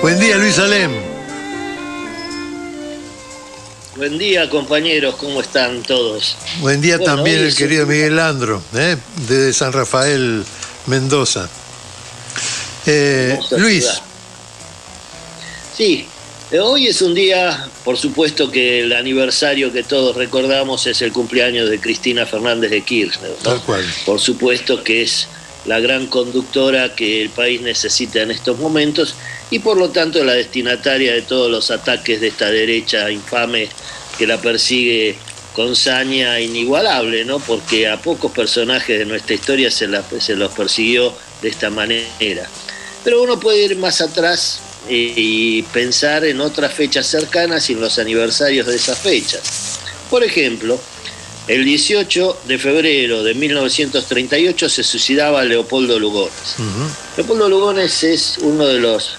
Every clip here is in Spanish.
Buen día, Luis Alem. Buen día, compañeros, ¿cómo están todos? Buen día Bueno, también el querido un- Miguel Andro, ¿eh? de San Rafael, Mendoza. Eh, Luis, ciudad. Sí, eh, hoy es un día, por supuesto que el aniversario que todos recordamos es el cumpleaños de Cristina Fernández de Kirchner. ¿no? tal cual. Por supuesto que es la gran conductora que el país necesita en estos momentos y por lo tanto la destinataria de todos los ataques de esta derecha infame que la persigue con saña inigualable, ¿no? Porque a pocos personajes de nuestra historia se, la- se los persiguió de esta manera. Pero uno puede ir más atrás eh, y pensar en otras fechas cercanas y en los aniversarios de esas fechas. Por ejemplo, el 18 de febrero de 1938 se suicidaba Leopoldo Lugones. Leopoldo Lugones es uno de los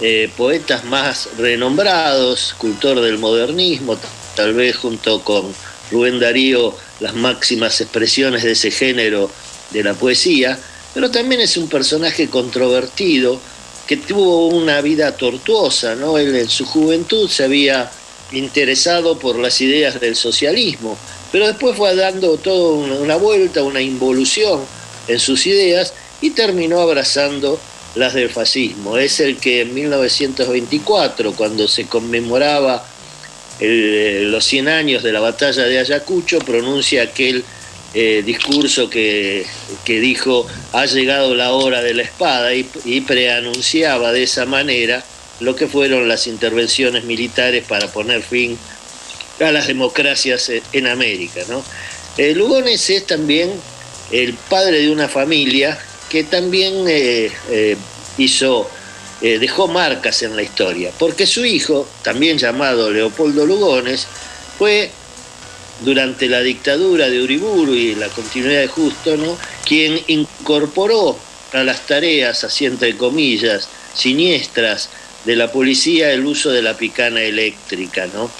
eh, poetas más renombrados, cultor del modernismo, tal vez junto con Rubén Darío, las máximas expresiones de ese género de la poesía, pero también es un personaje controvertido que tuvo una vida tortuosa, ¿no? Él en su juventud se había interesado por las ideas del socialismo, pero después fue dando toda una vuelta, una involución en sus ideas y terminó abrazando las del fascismo. Es el que en 1924, cuando se conmemoraba el- los 100 años de la batalla de Ayacucho, pronuncia aquel eh, discurso que, que dijo, ha llegado la hora de la espada y, y preanunciaba de esa manera lo que fueron las intervenciones militares para poner fin a las democracias en- en América. ¿no? Eh, Lugones es también el padre de una familia que también eh, eh, hizo, eh, dejó marcas en la historia, porque su hijo, también llamado Leopoldo Lugones, fue durante la dictadura de Uriburu y la continuidad de Justo, ¿no? quien incorporó a las tareas, así entre comillas, siniestras de la policía el uso de la picana eléctrica, ¿no?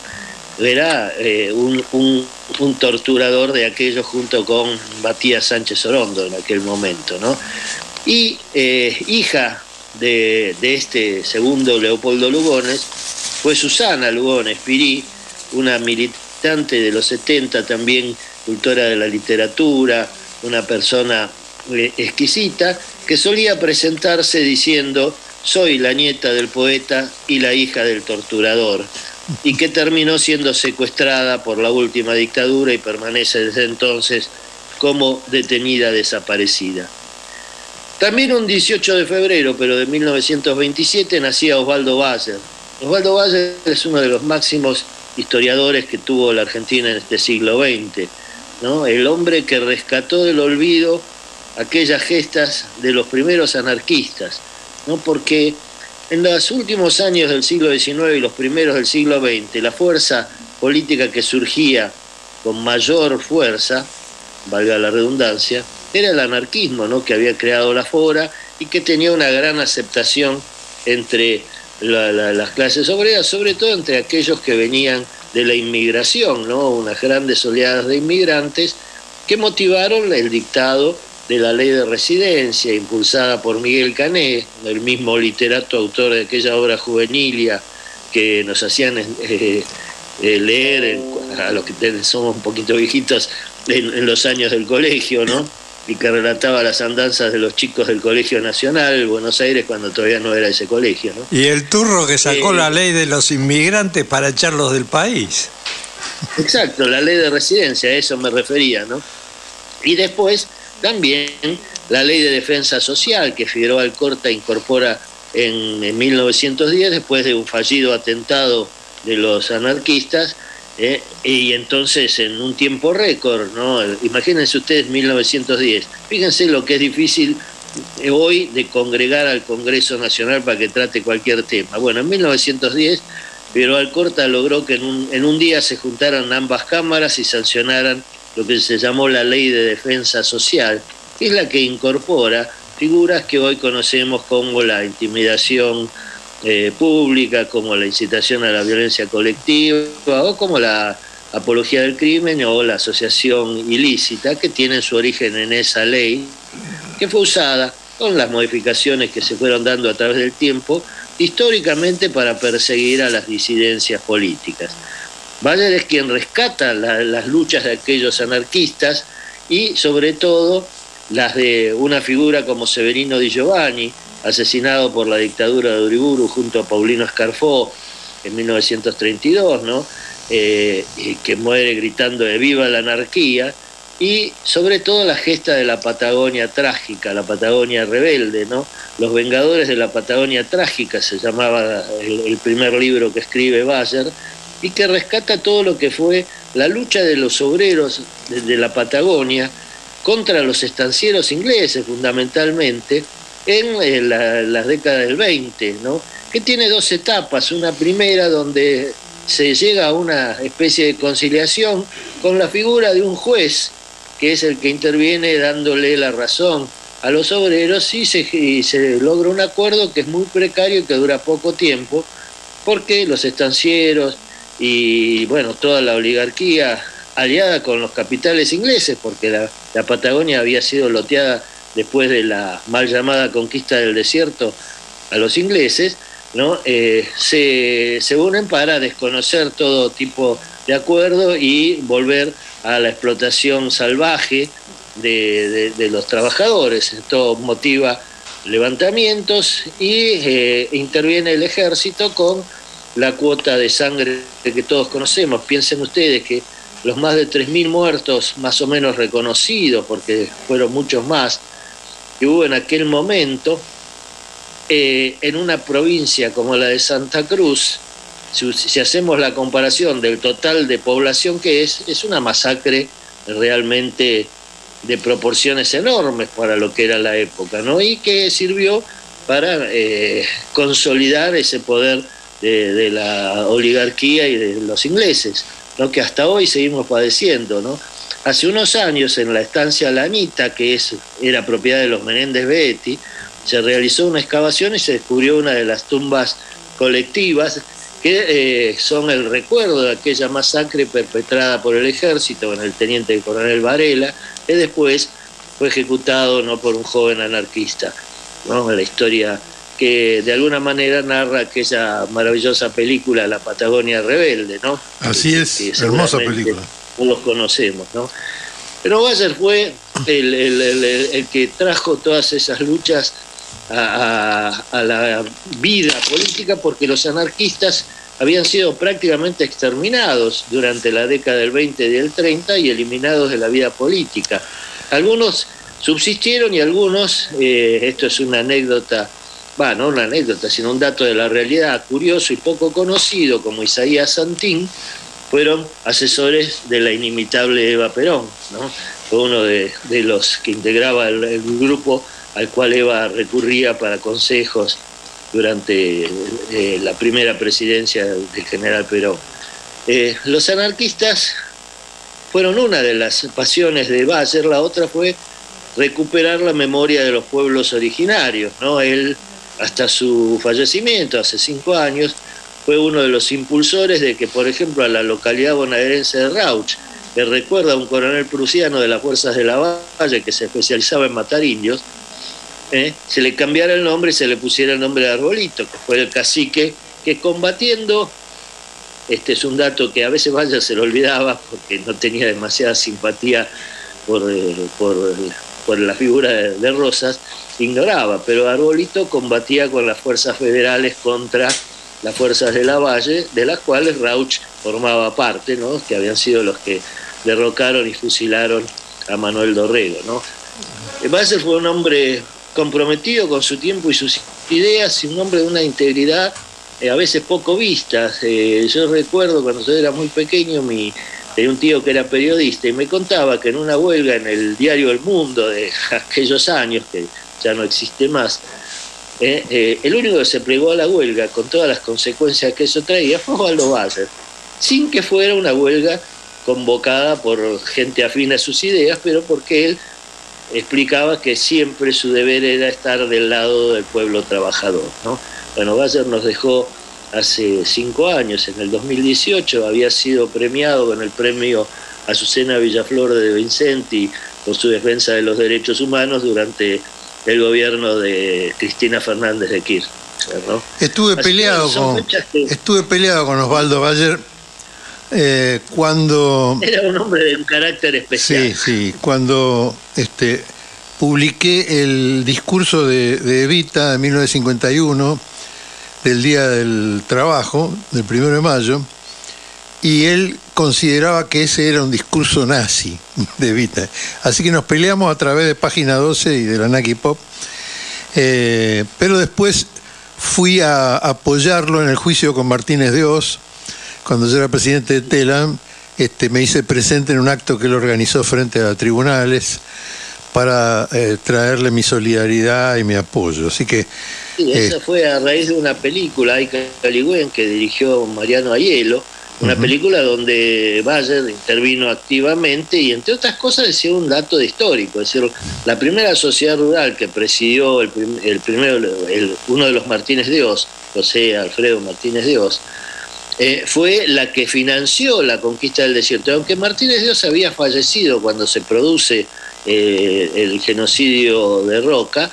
Era eh, un, un- torturador de aquellos junto con Matías Sánchez Orondo en aquel momento, ¿no? Y eh, hija de, de este segundo Leopoldo Lugones fue Susana Lugones Pirí, una militante de los 70, también cultora de la literatura, una persona eh, exquisita, que solía presentarse diciendo, soy la nieta del poeta y la hija del torturador, y que terminó siendo secuestrada por la última dictadura y permanece desde entonces como detenida desaparecida. También un 18 de febrero, pero de 1927, nacía Osvaldo Bayer. Osvaldo Bayer es uno de los máximos historiadores que tuvo la Argentina en este siglo XX, ¿no? El hombre que rescató del olvido aquellas gestas de los primeros anarquistas, ¿no? Porque en los últimos años del siglo XIX y los primeros del siglo XX, la fuerza política que surgía con mayor fuerza, valga la redundancia, era el anarquismo, ¿no? que había creado la FORA y que tenía una gran aceptación entre la- la- las clases obreras, sobre todo entre aquellos que venían de la inmigración, ¿no? unas grandes oleadas de inmigrantes que motivaron el dictado de la ley de residencia, impulsada por Miguel Cané, el mismo literato autor de aquella obra juvenilia que nos hacían eh, eh, leer en- a los que somos un poquito viejitos en, en los años del colegio, ¿no? Y que relataba las andanzas de los chicos del Colegio Nacional, Buenos Aires, cuando todavía no era ese colegio, ¿no? Y el turro que sacó Eh, la ley de los inmigrantes para echarlos del país. Exacto, la ley de residencia, a eso me refería, ¿no? Y después también la ley de defensa social que Figueroa Alcorta incorpora en, en 1910 después de un fallido atentado de los anarquistas ¿eh? y entonces en un tiempo récord, ¿no? Imagínense ustedes 1910, fíjense lo que es difícil eh, hoy de congregar al Congreso Nacional para que trate cualquier tema. Bueno, en 1910 pero Alcorta logró que en un, en un día se juntaran ambas cámaras y sancionaran lo que se llamó la Ley de Defensa Social, que es la que incorpora figuras que hoy conocemos como la intimidación eh, pública, como la incitación a la violencia colectiva o como la apología del crimen o la asociación ilícita, que tienen su origen en esa ley, que fue usada con las modificaciones que se fueron dando a través del tiempo históricamente para perseguir a las disidencias políticas. Bayer es quien rescata las luchas de aquellos anarquistas y sobre todo las de una figura como Severino Di Giovanni, asesinado por la dictadura de Uriburu junto a Paulino Scarfó en 1932, ¿no? Eh, que muere gritando de viva la anarquía, y sobre todo la gesta de la Patagonia trágica, la Patagonia rebelde, ¿no? Los Vengadores de la Patagonia trágica se llamaba el, primer libro que escribe Bayer, y que rescata todo lo que fue la lucha de los obreros de, la Patagonia contra los estancieros ingleses fundamentalmente en la, década del 20, ¿no? que tiene dos etapas, una primera donde se llega a una especie de conciliación con la figura de un juez, que es el que interviene dándole la razón a los obreros y se logra un acuerdo que es muy precario y que dura poco tiempo, porque los estancieros, y bueno, toda la oligarquía aliada con los capitales ingleses, porque la, Patagonia había sido loteada después de la mal llamada conquista del desierto a los ingleses, ¿no? Eh, se, unen para desconocer todo tipo de acuerdo y volver a la explotación salvaje de, los trabajadores. Esto motiva levantamientos y eh, interviene el ejército con la cuota de sangre que todos conocemos. Piensen ustedes que los más de 3.000 muertos, más o menos reconocidos, porque fueron muchos más, que hubo en aquel momento, eh, en una provincia como la de Santa Cruz, si, hacemos la comparación del total de población que es, es una masacre realmente de proporciones enormes para lo que era la época, ¿no? Y que sirvió para eh, consolidar ese poder de, la oligarquía y de los ingleses, ¿no? que hasta hoy seguimos padeciendo. ¿no? Hace unos años en la estancia Lanita, que es, era propiedad de los Menéndez Betty, se realizó una excavación y se descubrió una de las tumbas colectivas que eh, son el recuerdo de aquella masacre perpetrada por el ejército en el teniente coronel Varela, que después fue ejecutado no por un joven anarquista. ¿no? La historia que de alguna manera narra aquella maravillosa película La Patagonia Rebelde, ¿no? Así es, hermosa película. Todos conocemos, ¿no? Pero Bayer fue el, que trajo todas esas luchas a, la vida política porque los anarquistas habían sido prácticamente exterminados durante la década del 20 y del 30 y eliminados de la vida política. Algunos subsistieron y algunos, eh, esto es una anécdota va, no una anécdota, sino un dato de la realidad curioso y poco conocido, como Isaías Santín, fueron asesores de la inimitable Eva Perón. ¿no? Fue uno de, los que integraba el, grupo al cual Eva recurría para consejos durante eh, la primera presidencia del general Perón. Eh, los anarquistas fueron una de las pasiones de Bayer, la otra fue recuperar la memoria de los pueblos originarios. ¿no? Él hasta su fallecimiento hace cinco años, fue uno de los impulsores de que, por ejemplo, a la localidad bonaerense de Rauch, que recuerda a un coronel prusiano de las fuerzas de la Valle que se especializaba en matar indios, ¿eh? se le cambiara el nombre y se le pusiera el nombre de Arbolito, que fue el cacique que combatiendo, este es un dato que a veces Valle se lo olvidaba porque no tenía demasiada simpatía por, eh, por, la figura de Rosas, ignoraba, pero Arbolito combatía con las fuerzas federales contra las fuerzas de la Valle, de las cuales Rauch formaba parte, ¿no? que habían sido los que derrocaron y fusilaron a Manuel Dorrego. ¿no? Basel fue un hombre comprometido con su tiempo y sus ideas y un hombre de una integridad eh, a veces poco vista. Eh, yo recuerdo cuando yo era muy pequeño, mi, tenía un tío que era periodista y me contaba que en una huelga en el diario El Mundo de aquellos años, que ya no existe más. Eh, eh, el único que se plegó a la huelga con todas las consecuencias que eso traía fue Osvaldo Bayer, sin que fuera una huelga convocada por gente afín a sus ideas, pero porque él explicaba que siempre su deber era estar del lado del pueblo trabajador. ¿no? Bueno, Bayer nos dejó hace cinco años, en el 2018, había sido premiado con el premio Azucena Villaflor de Vincenti por su defensa de los derechos humanos durante el gobierno de Cristina Fernández de Kirchner. Estuve Así peleado con que- estuve peleado con Osvaldo Bayer eh, cuando Era un hombre de un carácter especial. sí sí cuando este publiqué el discurso de, de Evita de 1951 del día del trabajo del primero de mayo y él consideraba que ese era un discurso nazi de Evita así que nos peleamos a través de página 12 y de la Naki Pop eh, pero después fui a apoyarlo en el juicio con Martínez de Oz, cuando yo era presidente de TELAM, este, me hice presente en un acto que él organizó frente a tribunales para eh, traerle mi solidaridad y mi apoyo. Así que Sí, Eh. esa fue a raíz de una película, Ay Caligüen, que dirigió Mariano Aiello, una película donde Bayer intervino activamente y entre otras cosas decía un dato de histórico, es decir, la primera sociedad rural que presidió el, prim- el primero, el- uno de los Martínez de Oz, José Alfredo Martínez de Oz, eh, fue la que financió la conquista del desierto. Aunque Martínez de Oz había fallecido cuando se produce eh, el genocidio de Roca,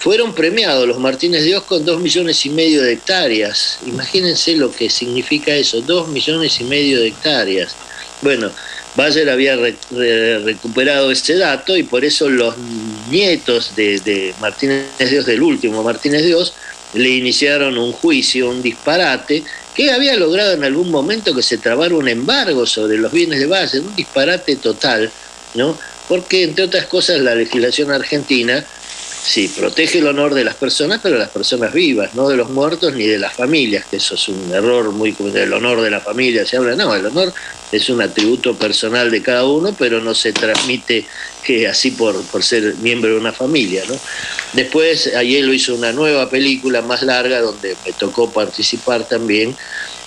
fueron premiados los Martínez de Oz con dos millones y medio de hectáreas. Imagínense lo que significa eso, dos millones y medio de hectáreas. Bueno, Bayer había re- re- recuperado ese dato y por eso los nietos de, de Martínez de Oz, del último Martínez de Oz, le iniciaron un juicio, un disparate, que había logrado en algún momento que se trabara un embargo sobre los bienes de Bayer, un disparate total, ¿no? Porque, entre otras cosas, la legislación argentina sí protege el honor de las personas, pero de las personas vivas, no de los muertos ni de las familias, que eso es un error muy común, el honor de la familia se habla, no, el honor es un atributo personal de cada uno, pero no se transmite que así por, por ser miembro de una familia, ¿no? Después lo hizo una nueva película más larga donde me tocó participar también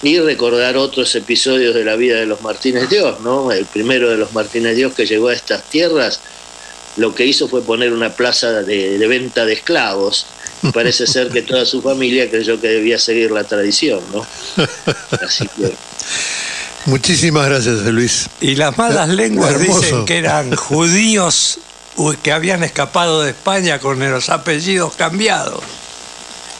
y recordar otros episodios de la vida de los Martínez Dios, ¿no? El primero de los Martínez Dios que llegó a estas tierras lo que hizo fue poner una plaza de, de venta de esclavos. Y Parece ser que toda su familia creyó que debía seguir la tradición, ¿no? Así que muchísimas gracias, Luis. Y las malas lenguas dicen que eran judíos que habían escapado de España con los apellidos cambiados.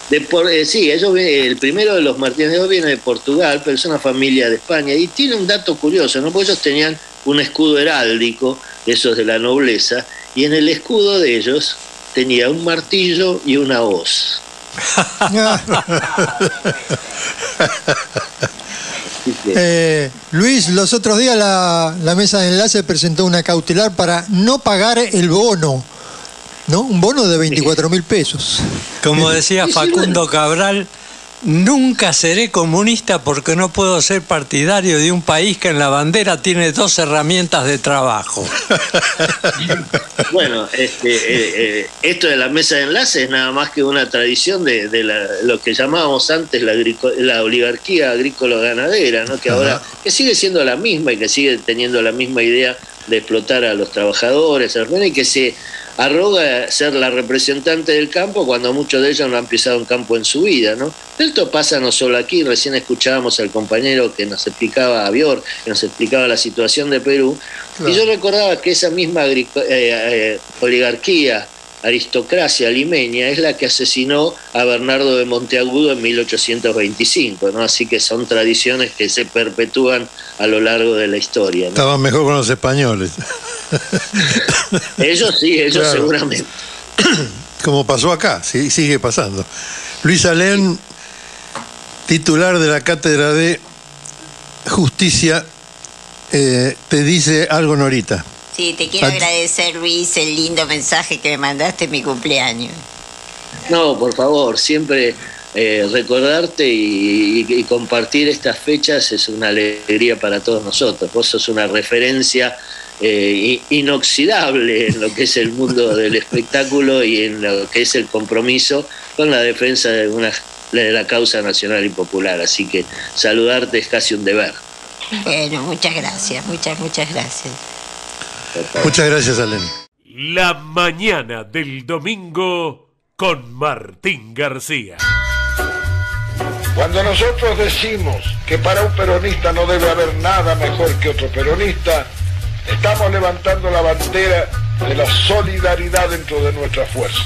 de por- eh, sí, ellos el primero de los Martínez Dios viene de Portugal, pero es una familia de España. Y tiene un dato curioso, ¿no? Porque ellos tenían un escudo heráldico, esos de la nobleza, y en el escudo de ellos tenía un martillo y una hoz. Eh, Luis, los otros días la, la mesa de enlace presentó una cautelar para no pagar el bono, ¿no? Un bono de 24 mil pesos. Como decía Sí, sí, Facundo Cabral, nunca seré comunista porque no puedo ser partidario de un país que en la bandera tiene dos herramientas de trabajo. Bueno, este, eh, eh, esto de la mesa de enlace es nada más que una tradición de, de la- lo que llamábamos antes la, la oligarquía agrícola-ganadera, ¿no? que ahora que sigue siendo la misma y que sigue teniendo la misma idea de explotar a los trabajadores, a los jóvenes, y que se arroga ser la representante del campo cuando muchos de ellos no han pisado un campo en su vida. ¿no? Esto pasa no solo aquí, recién escuchábamos al compañero que nos explicaba, a Bior, que nos explicaba la situación de Perú, y yo recordaba que esa misma eh, eh, oligarquía, aristocracia limeña, es la que asesinó a Bernardo de Monteagudo en 1825, ¿no? Así que son tradiciones que se perpetúan a lo largo de la historia. ¿no? Estaban mejor con los españoles, Ellos sí, ellos Claro. seguramente. como pasó acá, sí, sigue pasando. Luis Alén, titular de la cátedra de Justicia, eh, te dice algo, Norita. Sí, te quiero Ah. agradecer, Luis, el lindo mensaje que me mandaste en mi cumpleaños. No, por favor, siempre eh, recordarte y, y- y compartir estas fechas es una alegría para todos nosotros. Vos sos una referencia eh, inoxidable en lo que es el mundo del espectáculo y en lo que es el compromiso con la defensa de, una, de la causa nacional y popular. Así que saludarte es casi un deber. Bueno, muchas gracias, muchas, muchas gracias. Muchas gracias, Alén. La mañana del domingo con Martín García. Cuando nosotros decimos que para un peronista no debe haber nada mejor que otro peronista, estamos levantando la bandera de la solidaridad dentro de nuestra fuerza.